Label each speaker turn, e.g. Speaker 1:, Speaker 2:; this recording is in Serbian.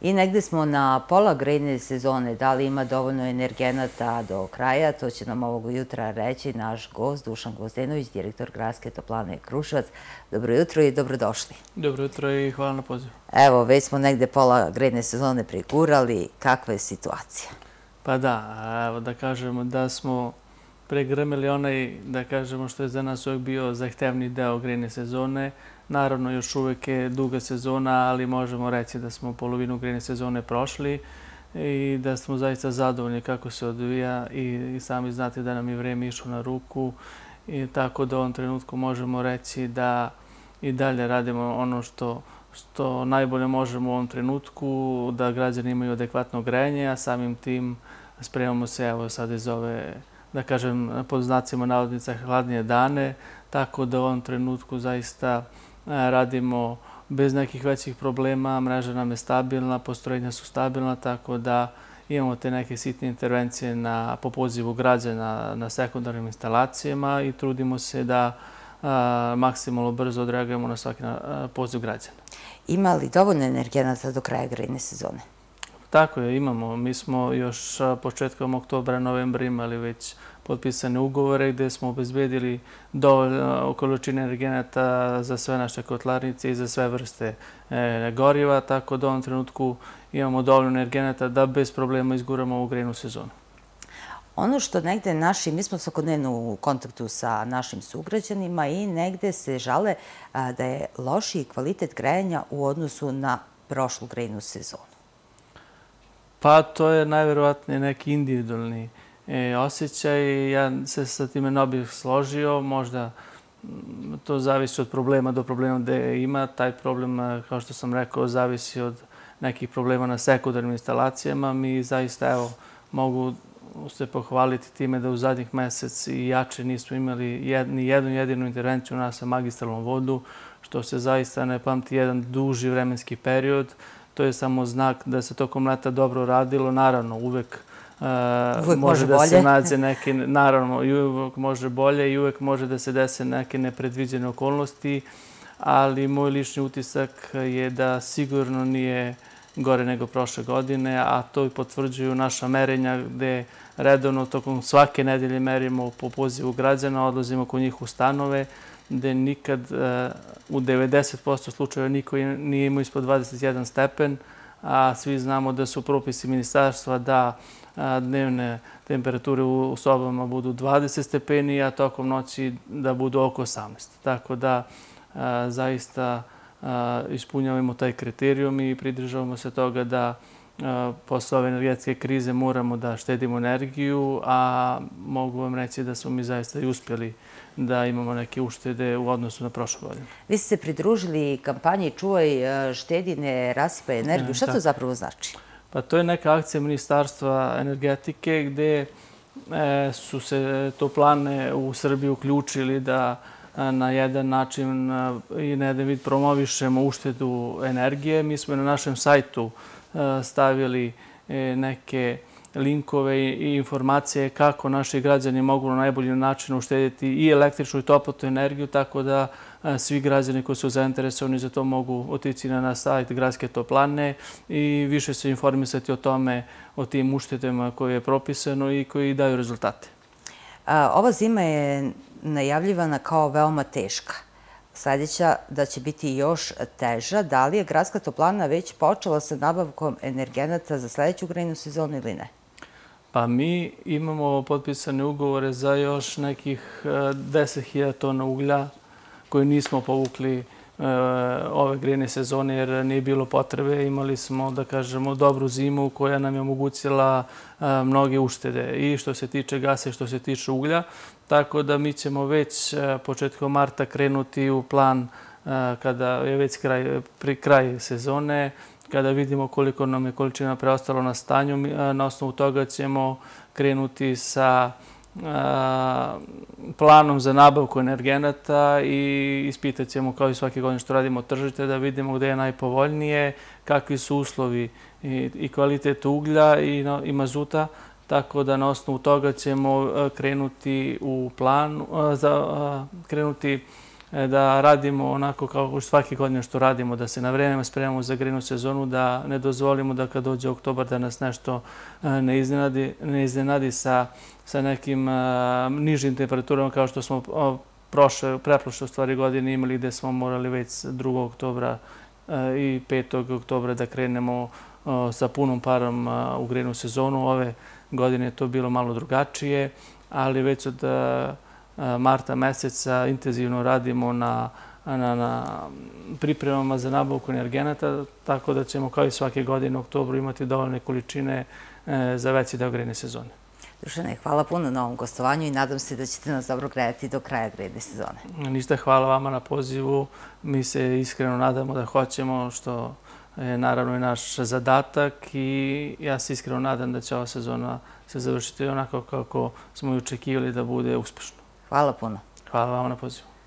Speaker 1: I negde smo na pola grejne sezone. Da li ima dovoljno energenata do kraja? To će nam ovog jutra reći naš gost Dušan Gvozdenović, direktor Gradske toplane Kruševac. Dobro jutro i dobrodošli.
Speaker 2: Dobro jutro i hvala na pozivu.
Speaker 1: Evo, već smo negde pola grejne sezone prigurali. Kakva je situacija?
Speaker 2: Pa da, evo da kažemo da smo pregrmili onaj, da kažemo što je za nas uvijek bio zahtevni deo grejne sezone, Naravno, još uvek je duga sezona, ali možemo reći da smo polovinu grejne sezone prošli i da smo zaista zadovoljni kako se odvija i sami znate da nam je vreme išlo na ruku i tako da u ovom trenutku možemo reći da i dalje radimo ono što što najbolje možemo u ovom trenutku, da građani imaju adekvatno grejanje, a samim tim spremamo se evo sad iz ove, da kažem, pod znacima navodnica hladnije dane, tako da u ovom trenutku zaista radimo bez nekih većih problema, mreža nam je stabilna, postrojenja su stabilna, tako da imamo te neke sitne intervencije na, po pozivu građana na sekundarnim instalacijama i trudimo se da a, maksimalno brzo odreagujemo na svaki a, poziv građana.
Speaker 1: Ima li dovoljno energenata do kraja grejne sezone?
Speaker 2: Tako je, imamo. Mi smo još početkom oktobra, novembra imali već potpisane ugovore gde smo obezbedili dovoljno količine energenata za sve naše kotlarnice i za sve vrste e, goriva, tako da u ovom trenutku imamo dovoljno energenata da bez problema izguramo ovu grejnu sezonu.
Speaker 1: Ono što negde naši, mi smo svakodnevno u kontaktu sa našim sugrađanima i negde se žale da je lošiji kvalitet grejanja u odnosu na prošlu grejnu sezonu.
Speaker 2: Pa to je najverovatnije neki individualni e, osjećaj. Ja se sa time ne bih složio. Možda mm, to zavisi od problema do problema gde ima. Taj problem, kao što sam rekao, zavisi od nekih problema na sekundarnim instalacijama. Mi zaista, evo, mogu se pohvaliti time da u zadnjih mesec i jače nismo imali ni jednu jedinu intervenciju na sa magistralnom vodu, što se zaista ne pamti jedan duži vremenski period. To je samo znak da se tokom leta dobro radilo. Naravno, uvek
Speaker 1: uvek može da
Speaker 2: se nađe neke, naravno, i uvek može bolje i uvek može da se dese neke nepredviđene okolnosti, ali moj lični utisak je da sigurno nije gore nego prošle godine, a to i potvrđuju naša merenja gde redovno tokom svake nedelje merimo po pozivu građana, odlazimo kod njih u stanove, gde nikad u 90% slučajeva niko nije imao ispod 21 stepen, a svi znamo da su propisi ministarstva da dnevne temperature u sobama budu 20 stepeni, a tokom noći da budu oko 18. Tako da zaista ispunjavamo taj kriterijum i pridržavamo se toga da posle ove energetske krize moramo da štedimo energiju, a mogu vam reći da smo mi zaista i uspjeli da imamo neke uštede u odnosu na prošlu godinu.
Speaker 1: Vi ste se pridružili kampanji Čuvaj štedine, rasipaj energiju. Šta to zapravo znači?
Speaker 2: Pa to je neka akcija Ministarstva energetike gde e, su se toplane u Srbiji uključili da e, na jedan način e, i na jedan vid promovišemo uštedu energije. Mi smo na našem sajtu stavili neke linkove i informacije kako naši građani mogu na najbolji način uštediti i električnu i toplotnu energiju, tako da svi građani koji su zainteresovani za to mogu otići na sajt Gradske toplane i više se informisati o tome, o tim uštedama koje je propisano i koji daju rezultate.
Speaker 1: Ova zima je najavljivana kao veoma teška. Sljedeća da će biti još teža. Da li je Gradska toplana već počela sa nabavkom energenata za sljedeću grejnu sezonu ili ne?
Speaker 2: Pa mi imamo potpisane ugovore za još nekih 10.000 tona uglja koje nismo povukli e, ove grejne sezone jer nije bilo potrebe. Imali smo, da kažemo, dobru zimu koja nam je omogućila e, mnoge uštede i što se tiče gasa i što se tiče uglja. Tako da mi ćemo već e, početkom marta krenuti u plan kada je već kraj, pri kraj sezone, kada vidimo koliko nam je količina preostalo na stanju, na osnovu toga ćemo krenuti sa planom za nabavku energenata i ispitat ćemo kao i svake godine što radimo tržite da vidimo gde je najpovoljnije, kakvi su uslovi i kvalitet uglja i mazuta, tako da na osnovu toga ćemo krenuti u plan, krenuti e, da radimo onako kao svake godine što radimo, da se na vreme spremamo za grinu sezonu, da ne dozvolimo da kad dođe oktobar da nas nešto ne iznenadi, ne iznenadi sa, sa nekim nižim temperaturama kao što smo prošle, preprošle u stvari godine imali gde smo morali već 2. oktobra i 5. oktobra da krenemo sa punom parom u grejnu sezonu. Ove godine je to bilo malo drugačije, ali već od marta meseca intenzivno radimo na na, na pripremama za nabavku energenata, tako da ćemo kao i svake godine u oktobru imati dovoljne količine e, za veći deo grejne sezone.
Speaker 1: Dušane, hvala puno na ovom gostovanju i nadam se da ćete nas dobro grejati do kraja grejne sezone.
Speaker 2: Ništa, hvala vama na pozivu. Mi se iskreno nadamo da hoćemo, što je naravno i naš zadatak i ja se iskreno nadam da će ova sezona se završiti onako kako smo i očekivali da bude uspešno.
Speaker 1: Hvala puno.
Speaker 2: Hvala vama na pozivu.